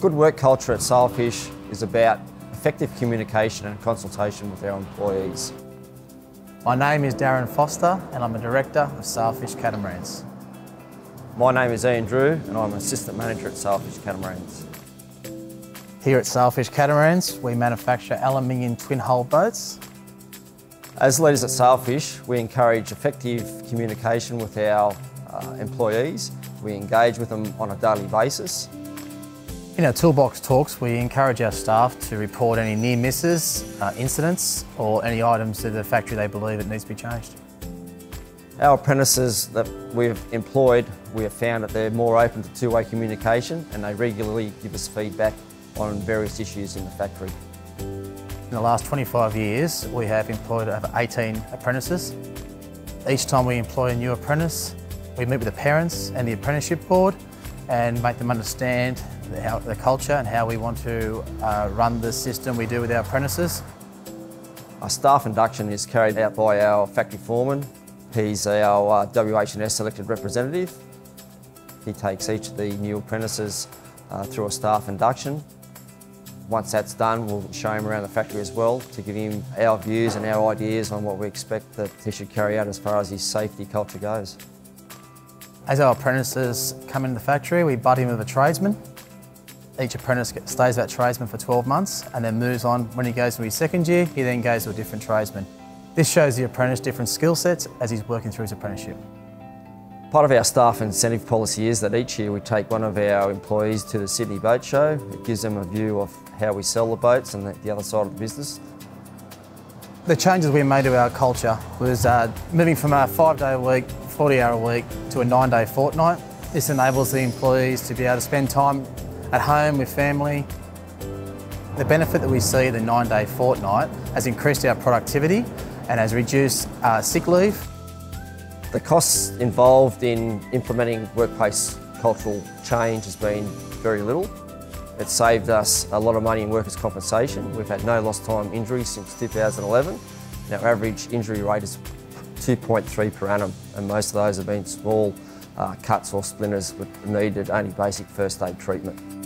Good work culture at Sailfish is about effective communication and consultation with our employees. My name is Darren Foster and I'm a Director of Sailfish Catamarans. My name is Ian Drew and I'm Assistant Manager at Sailfish Catamarans. Here at Sailfish Catamarans we manufacture aluminium twin hull boats. As leaders at Sailfish we encourage effective communication with our uh, employees. We engage with them on a daily basis in our toolbox talks, we encourage our staff to report any near misses, uh, incidents, or any items to the factory they believe it needs to be changed. Our apprentices that we've employed, we have found that they're more open to two-way communication and they regularly give us feedback on various issues in the factory. In the last 25 years, we have employed over 18 apprentices. Each time we employ a new apprentice, we meet with the parents and the apprenticeship board and make them understand how, the culture and how we want to uh, run the system we do with our apprentices. Our staff induction is carried out by our factory foreman. He's our uh, WH&S selected representative. He takes each of the new apprentices uh, through a staff induction. Once that's done, we'll show him around the factory as well to give him our views and our ideas on what we expect that he should carry out as far as his safety culture goes. As our apprentices come into the factory, we butt in with a tradesman. Each apprentice stays that tradesman for 12 months and then moves on. When he goes to his second year, he then goes to a different tradesman. This shows the apprentice different skill sets as he's working through his apprenticeship. Part of our staff incentive policy is that each year we take one of our employees to the Sydney Boat Show. It gives them a view of how we sell the boats and the other side of the business. The changes we made to our culture was uh, moving from a five day a week 40 hour a week to a nine day fortnight. This enables the employees to be able to spend time at home with family. The benefit that we see the nine day fortnight has increased our productivity and has reduced uh, sick leave. The costs involved in implementing workplace cultural change has been very little. It saved us a lot of money in workers' compensation. We've had no lost time injuries since 2011. Our average injury rate is 2.3 per annum, and most of those have been small uh, cuts or splinters that needed only basic first aid treatment.